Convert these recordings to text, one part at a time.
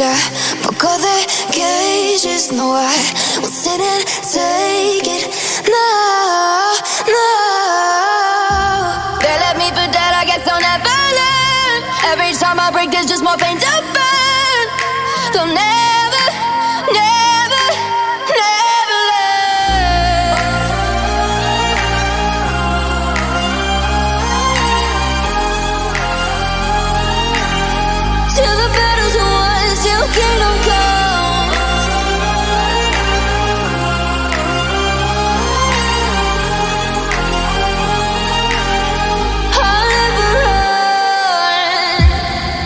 I broke all the cages No, I won't sit and take it. No, no. They left me for dead, I guess I'll never learn. Every time I break, there's just more pain to burn. They'll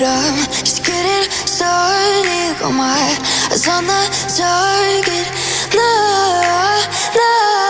But I'm just getting started. Got my eyes on the target. No, no.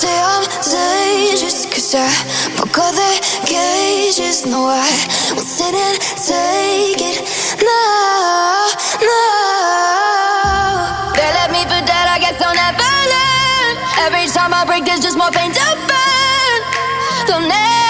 They say I'm dangerous cause I broke all the cages No, I won't sit and take it. No, no. They left me for dead, I guess I'll never learn. Every time I break, there's just more pain to burn. They'll never,